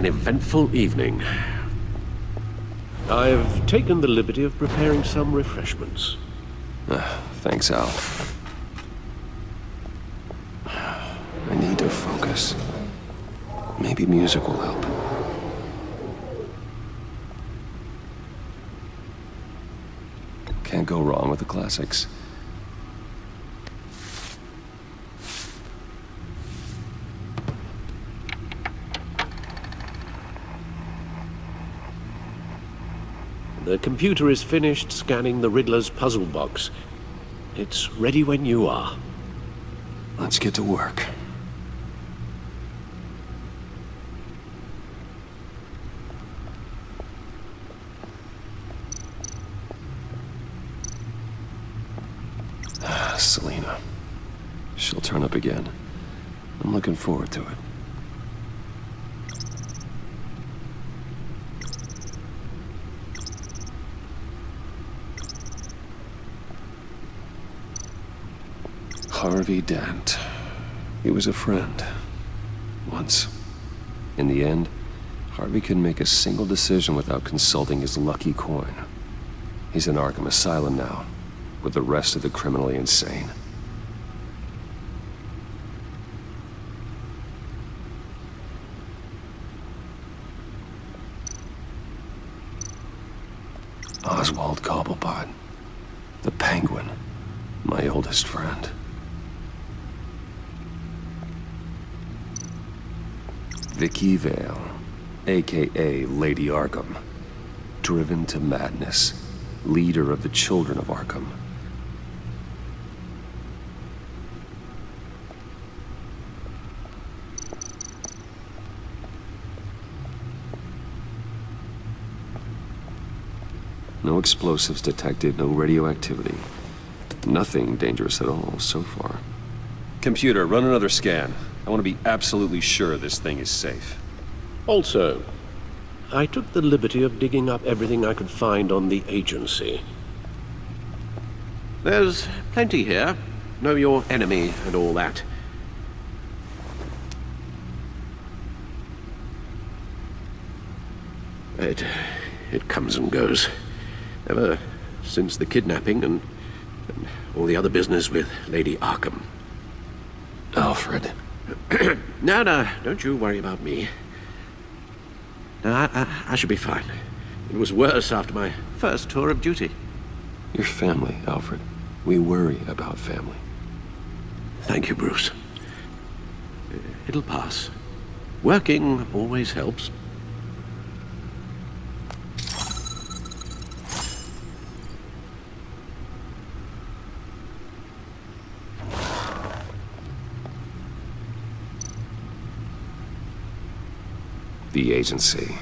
An eventful evening. I've taken the liberty of preparing some refreshments. Uh, thanks, Al. I need to focus. Maybe music will help. Can't go wrong with the classics. The computer is finished scanning the Riddler's puzzle box. It's ready when you are. Let's get to work. Ah, Selina. She'll turn up again. I'm looking forward to it. Harvey Dent. He was a friend. Once. In the end, Harvey couldn't make a single decision without consulting his lucky coin. He's in Arkham Asylum now, with the rest of the criminally insane. Oswald Cobblepot. The Penguin. My oldest friend. Vicky Vale, aka Lady Arkham. Driven to madness. Leader of the Children of Arkham. No explosives detected, no radioactivity. Nothing dangerous at all so far. Computer, run another scan. I want to be absolutely sure this thing is safe. Also, I took the liberty of digging up everything I could find on the agency. There's plenty here. Know your enemy and all that. It, it comes and goes. Ever since the kidnapping and, and all the other business with Lady Arkham. Alfred. no, no, don't you worry about me. No, I, I, I should be fine. It was worse after my first tour of duty. Your family, Alfred. We worry about family. Thank you, Bruce. It'll pass. Working always helps. The agency.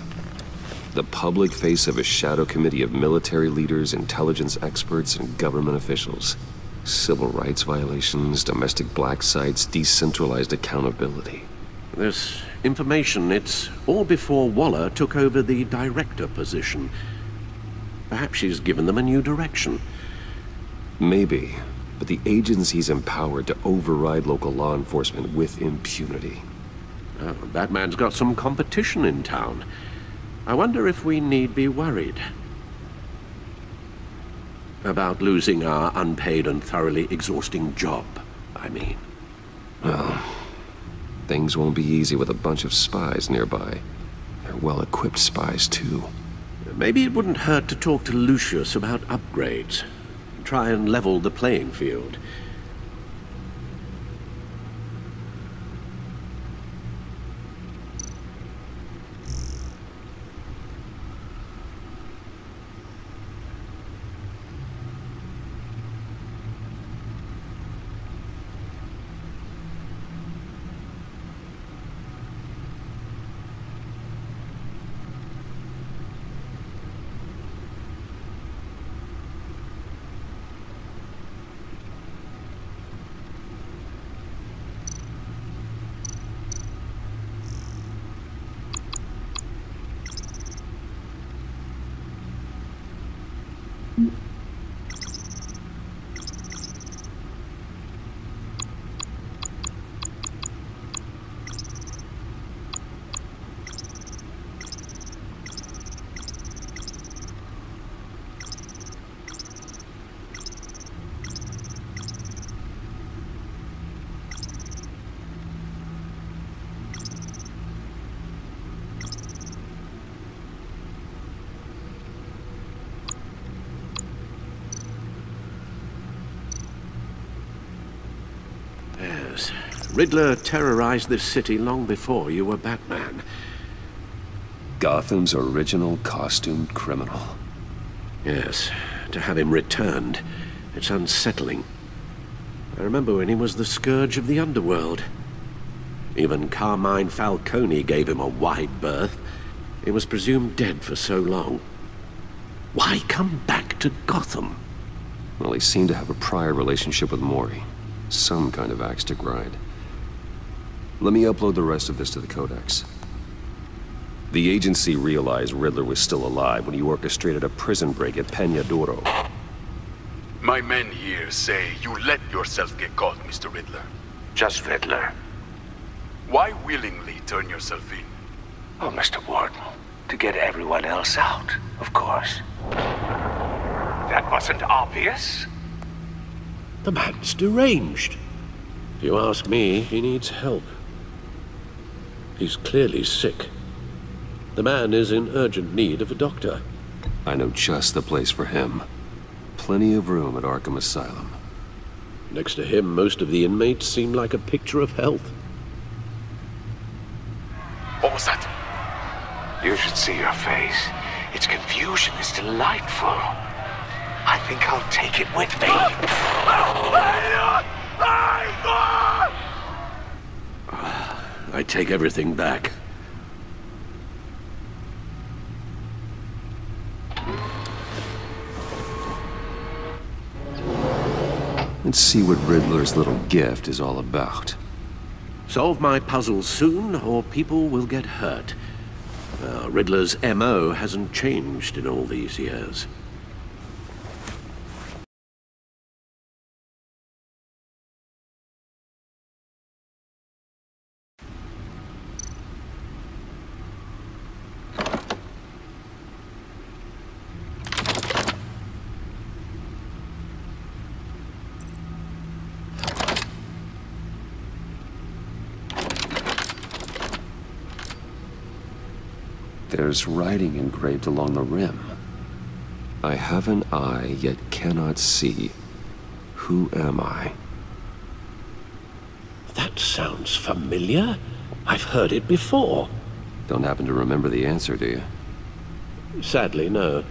The public face of a shadow committee of military leaders, intelligence experts, and government officials. Civil rights violations, domestic black sites, decentralized accountability. This information, it's all before Waller took over the director position. Perhaps she's given them a new direction. Maybe, but the agency's empowered to override local law enforcement with impunity. Uh, oh, man's got some competition in town. I wonder if we need be worried. About losing our unpaid and thoroughly exhausting job, I mean. Well, things won't be easy with a bunch of spies nearby. They're well-equipped spies, too. Maybe it wouldn't hurt to talk to Lucius about upgrades. Try and level the playing field. Riddler terrorized this city long before you were Batman. Gotham's original costumed criminal. Yes. To have him returned, it's unsettling. I remember when he was the scourge of the underworld. Even Carmine Falcone gave him a wide berth. He was presumed dead for so long. Why come back to Gotham? Well, he seemed to have a prior relationship with Mori. Some kind of axe to grind. Let me upload the rest of this to the Codex. The agency realized Riddler was still alive when he orchestrated a prison break at Peña Duro. My men here say you let yourself get caught, Mr. Riddler. Just Riddler. Why willingly turn yourself in? Oh, Mr. Warden. To get everyone else out, of course. That wasn't obvious. The man's deranged. If you ask me, he needs help. He's clearly sick. The man is in urgent need of a doctor. I know just the place for him. Plenty of room at Arkham Asylum. Next to him, most of the inmates seem like a picture of health. What was that? You should see your face. Its confusion is delightful. I think I'll take it with me. I take everything back. Let's see what Riddler's little gift is all about. Solve my puzzle soon, or people will get hurt. Uh, Riddler's M.O. hasn't changed in all these years. There's writing engraved along the rim. I have an eye, yet cannot see. Who am I? That sounds familiar. I've heard it before. Don't happen to remember the answer, do you? Sadly, no.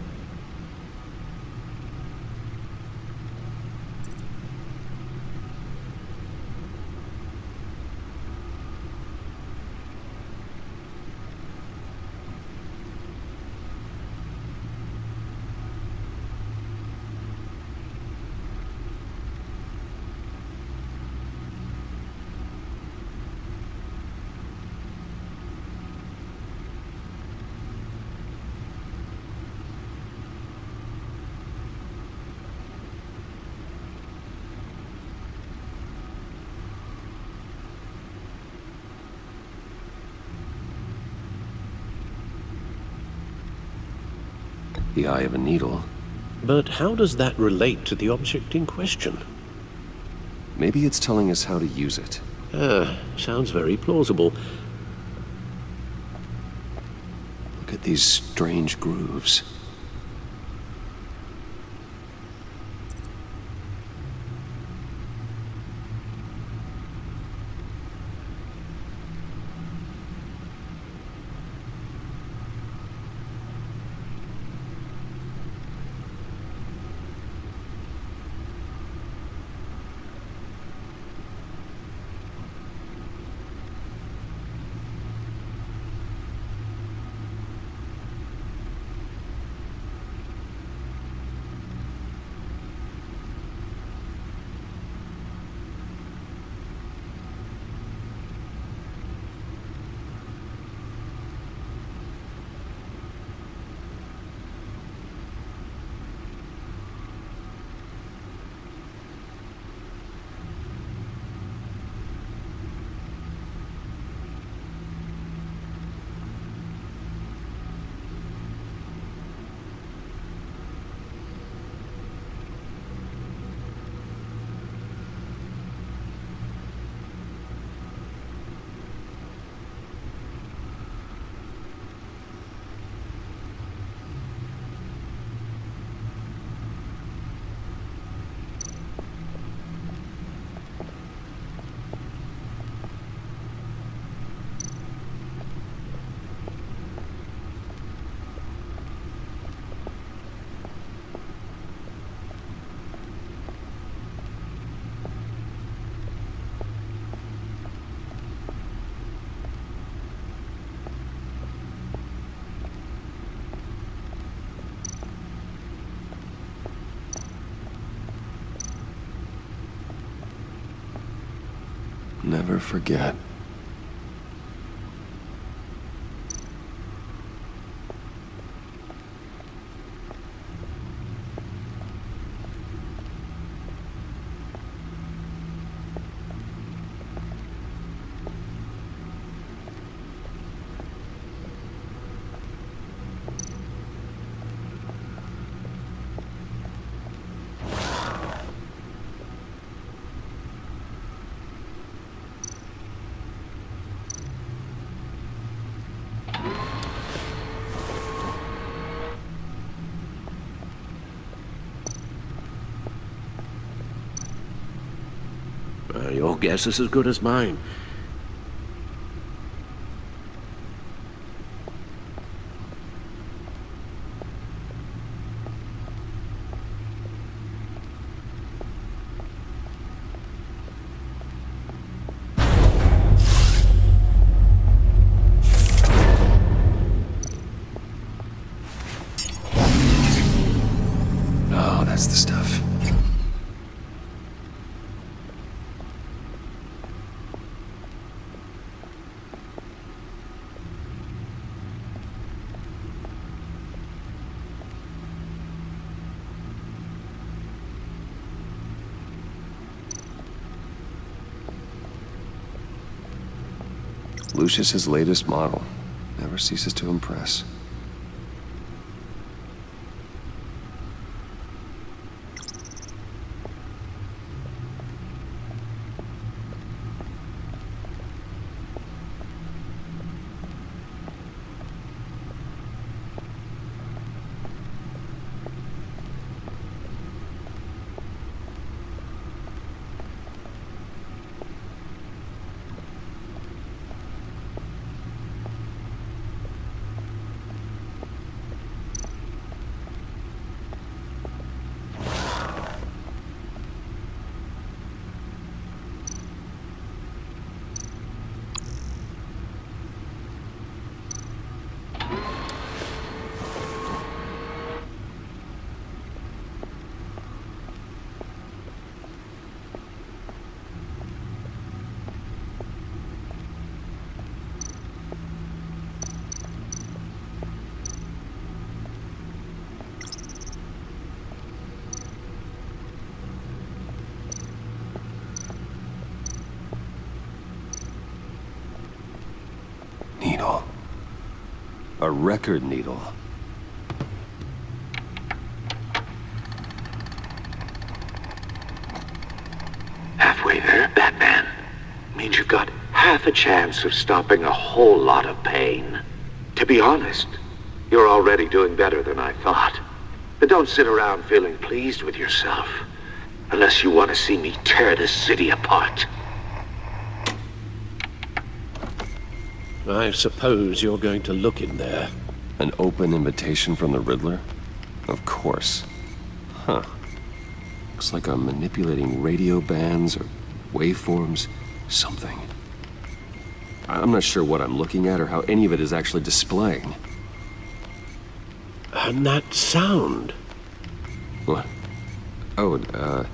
The eye of a needle. But how does that relate to the object in question? Maybe it's telling us how to use it. Ah, sounds very plausible. Look at these strange grooves. Never forget. Uh, your guess is as good as mine. Lucius's latest model. Never ceases to impress. Needle. A record needle. Halfway there, Batman. Means you've got half a chance of stopping a whole lot of pain. To be honest, you're already doing better than I thought. But don't sit around feeling pleased with yourself. Unless you want to see me tear this city apart. I suppose you're going to look in there. An open invitation from the Riddler? Of course. Huh. Looks like I'm manipulating radio bands or waveforms, something. I'm not sure what I'm looking at or how any of it is actually displaying. And that sound. What? Oh, uh...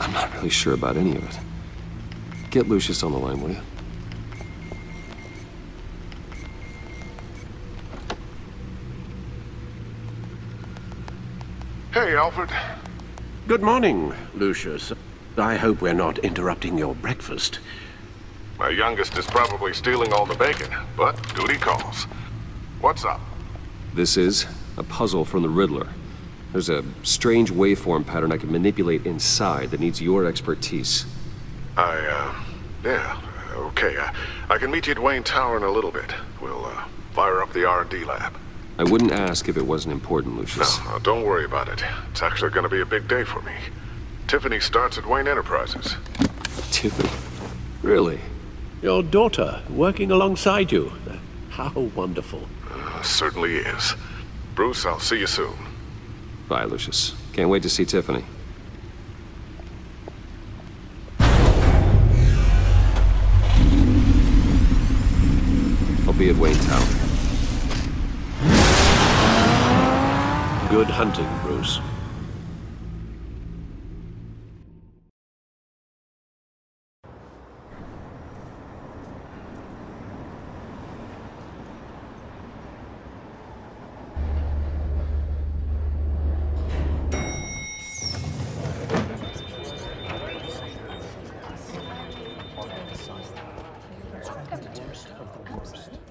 I'm not really sure about any of it. Get Lucius on the line, will you? Hey, Alfred. Good morning, Lucius. I hope we're not interrupting your breakfast. My youngest is probably stealing all the bacon, but duty calls. What's up? This is a puzzle from the Riddler. There's a strange waveform pattern I can manipulate inside that needs your expertise. I, uh, yeah, okay. I, I can meet you at Wayne Tower in a little bit. We'll, uh, fire up the R&D lab. I wouldn't ask if it wasn't important, No, Lucius. no, don't worry about it. It's actually gonna be a big day for me. Tiffany starts at Wayne Enterprises. Tiffany. Really? Your daughter working alongside you. How wonderful. Uh, certainly is. Bruce, I'll see you soon. Bye, Lucius. Can't wait to see Tiffany. hunting, Bruce.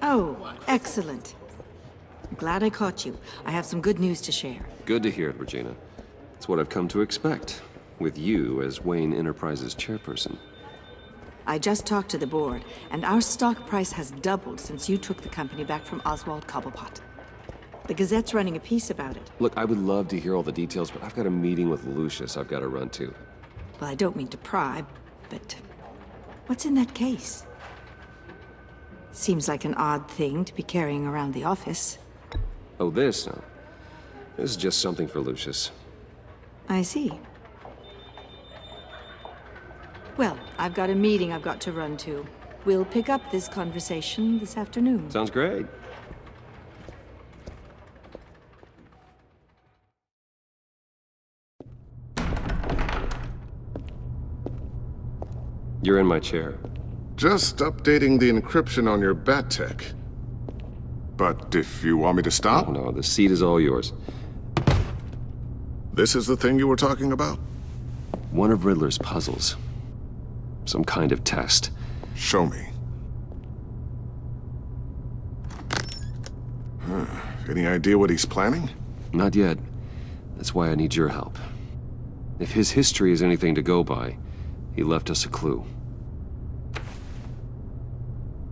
Oh, excellent. Glad I caught you. I have some good news to share. Good to hear it, Regina. It's what I've come to expect, with you as Wayne Enterprises chairperson. I just talked to the board, and our stock price has doubled since you took the company back from Oswald Cobblepot. The Gazette's running a piece about it. Look, I would love to hear all the details, but I've got a meeting with Lucius I've got to run to. Well, I don't mean to pry, but what's in that case? Seems like an odd thing to be carrying around the office. Oh, this? No. This is just something for Lucius. I see. Well, I've got a meeting I've got to run to. We'll pick up this conversation this afternoon. Sounds great. You're in my chair. Just updating the encryption on your bat tech. But if you want me to stop, Oh no, the seat is all yours. This is the thing you were talking about? One of Riddler's puzzles. Some kind of test. Show me. Huh. Any idea what he's planning? Not yet. That's why I need your help. If his history is anything to go by, he left us a clue.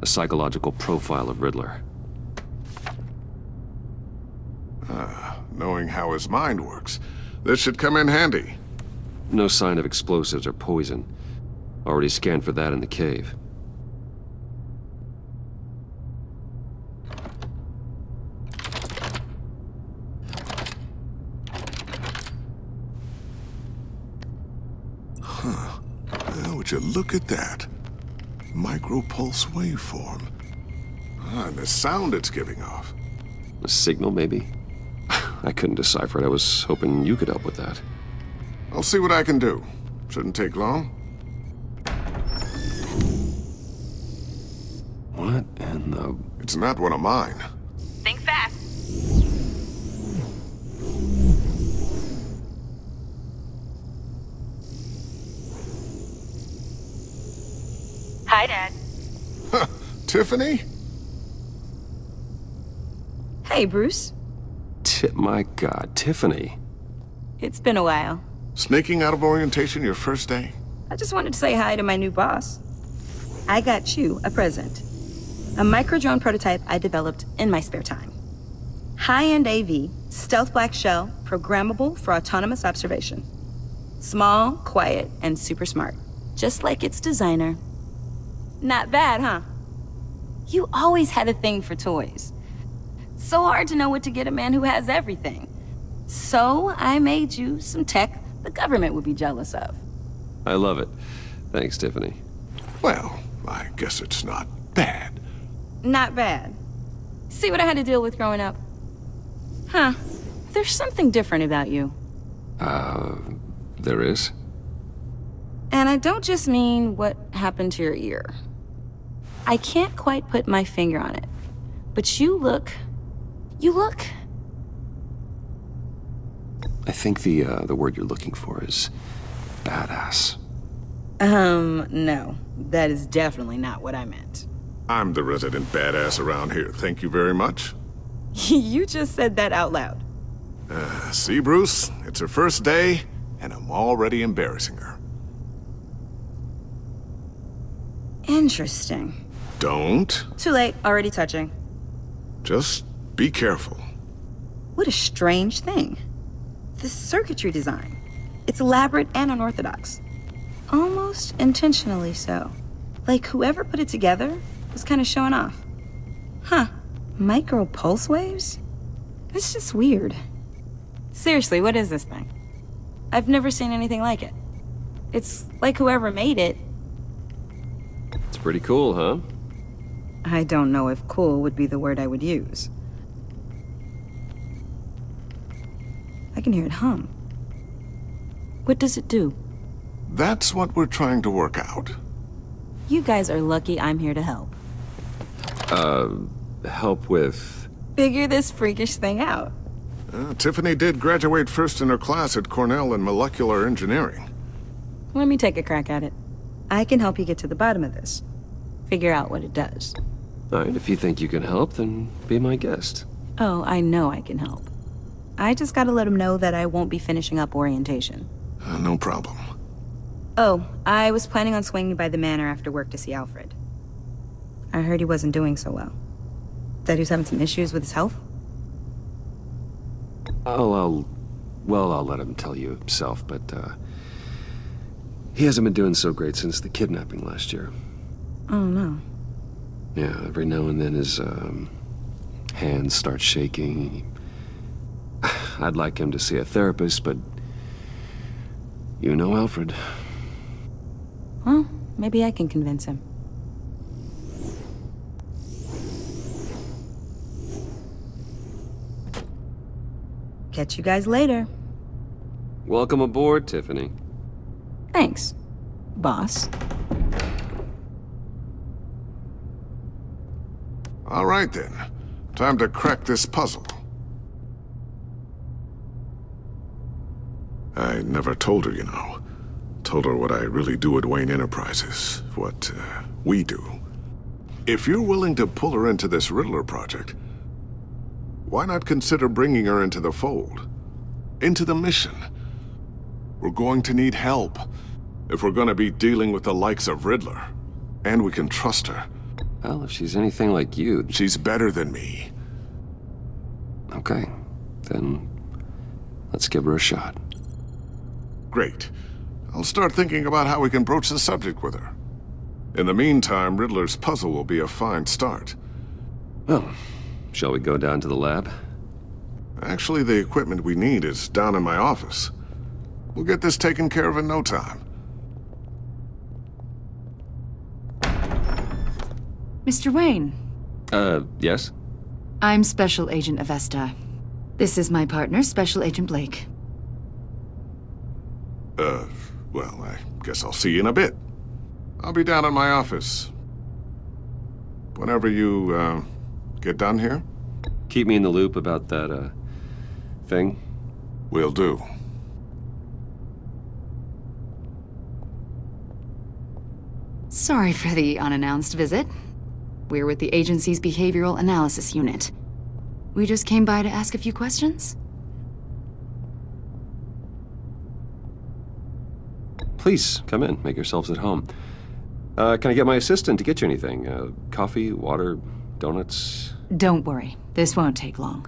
A psychological profile of Riddler. Ah, knowing how his mind works, this should come in handy. No sign of explosives or poison. Already scanned for that in the cave. Well, would you look at that? Micropulse waveform. Ah, and the sound it's giving off. A signal, maybe? I couldn't decipher it. I was hoping you could help with that. I'll see what I can do. Shouldn't take long. What in the... It's not one of mine. Think fast. Hi, Dad. Tiffany? Hey, Bruce. Tip, my God, Tiffany. It's been a while. Sneaking out of orientation your first day? I just wanted to say hi to my new boss. I got you a present. A micro drone prototype I developed in my spare time. High-end AV, stealth black shell, programmable for autonomous observation. Small, quiet, and super smart. Just like its designer. Not bad, huh? You always had a thing for toys. So hard to know what to get a man who has everything. So I made you some tech the government would be jealous of. I love it. Thanks, Tiffany. Well, I guess it's not bad. Not bad. See what I had to deal with growing up? Huh. There's something different about you. Uh, there is? And I don't just mean what happened to your ear. I can't quite put my finger on it. But you look. You look. I think the, uh, the word you're looking for is badass. Um, no. That is definitely not what I meant. I'm the resident badass around here. Thank you very much. you just said that out loud. See, Bruce? It's her first day, and I'm already embarrassing her. Interesting. Don't. Too late. Already touching. Just be careful. What a strange thing. This circuitry design. It's elaborate and unorthodox. Almost intentionally so. Like whoever put it together was kind of showing off. Huh. Micro pulse waves? That's just weird. Seriously, what is this thing? I've never seen anything like it. It's like whoever made it. It's pretty cool, huh? I don't know if cool would be the word I would use. I can hear it hum. What does it do? That's what we're trying to work out. You guys are lucky I'm here to help. Uh, help with... Figure this freakish thing out. Uh, Tiffany did graduate first in her class at Cornell in molecular engineering. Let me take a crack at it. I can help you get to the bottom of this. Figure out what it does. All right, if you think you can help, then be my guest. Oh, I know I can help. I just gotta let him know that I won't be finishing up orientation. Uh, no problem. Oh, I was planning on swinging by the manor after work to see Alfred. I heard he wasn't doing so well. That he was having some issues with his health? Oh, I'll... Well, I'll let him tell you himself, but, uh... He hasn't been doing so great since the kidnapping last year. Oh, no. Yeah, every now and then his, um... hands start shaking. I'd like him to see a therapist, but... You know Alfred. Well, maybe I can convince him. Catch you guys later. Welcome aboard, Tiffany. Thanks, boss. All right then. Time to crack this puzzle. I never told her, you know. Told her what I really do at Wayne Enterprises, what uh, we do. If you're willing to pull her into this Riddler project, why not consider bringing her into the fold? Into the mission? We're going to need help if we're going to be dealing with the likes of Riddler. And we can trust her. Well, if she's anything like you, She's better than me. okay. Then let's give her a shot. Great. I'll start thinking about how we can broach the subject with her. In the meantime, Riddler's puzzle will be a fine start. Well, shall we go down to the lab? Actually, the equipment we need is down in my office. We'll get this taken care of in no time. Mr. Wayne, Uh, yes? I'm Special Agent Avesta. This is my partner, Special Agent Blake. Uh, well, I guess I'll see you in a bit. I'll be down in my office. Whenever you, uh, get done here, Keep me in the loop about that, uh, thing. we'll do. Sorry for the unannounced visit. We're with the agency's Behavioral Analysis Unit. We just came by to ask a few questions. Please, come in. Make yourselves at home. Uh, can I get my assistant to get you anything? Uh, coffee, water, donuts? Don't worry, this won't take long.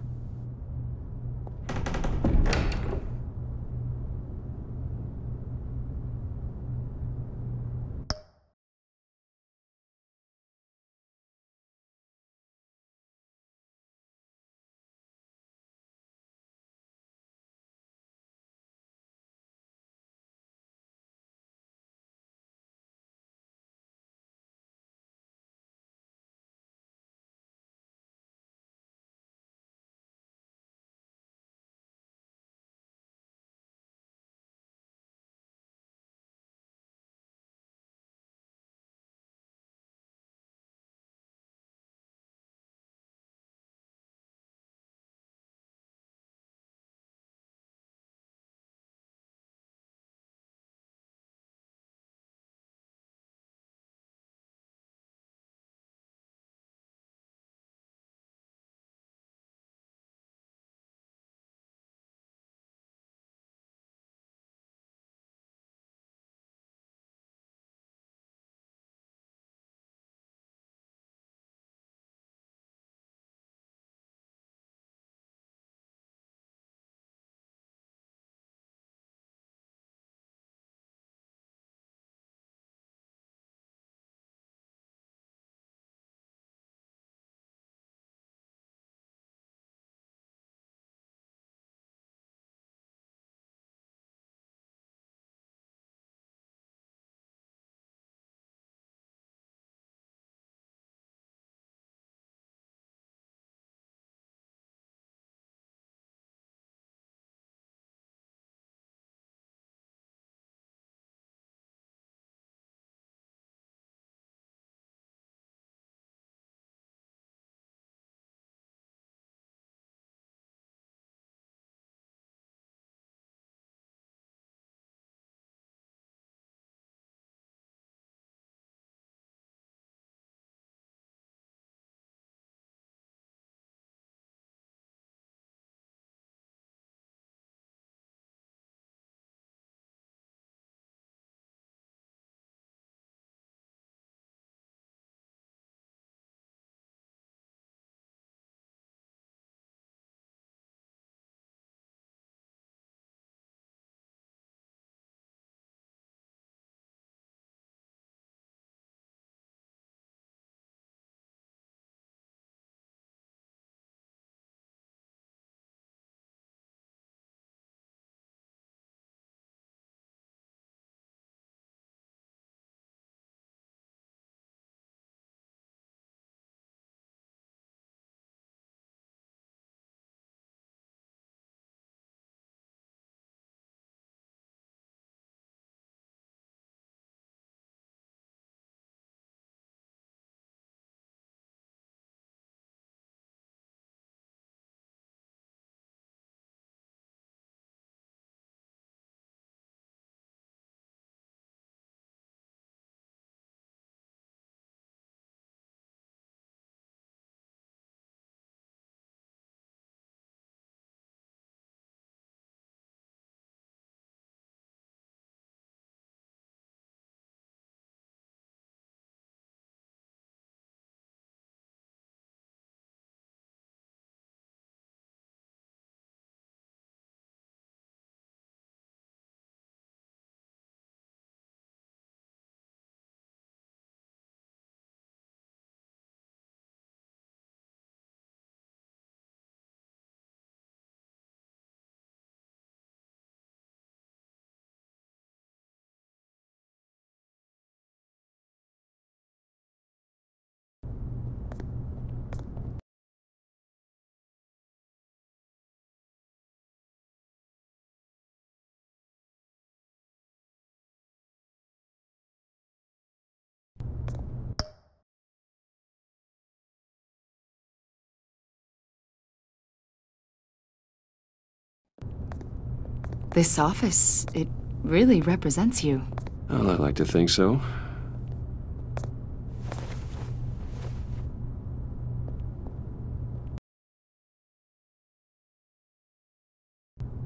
This office, it really represents you. Well, I like to think so.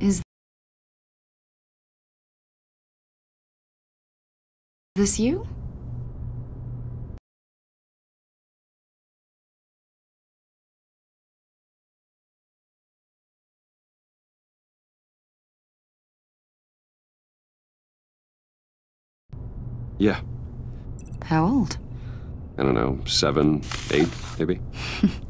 Is this you? Yeah. How old? I don't know, seven, eight, maybe?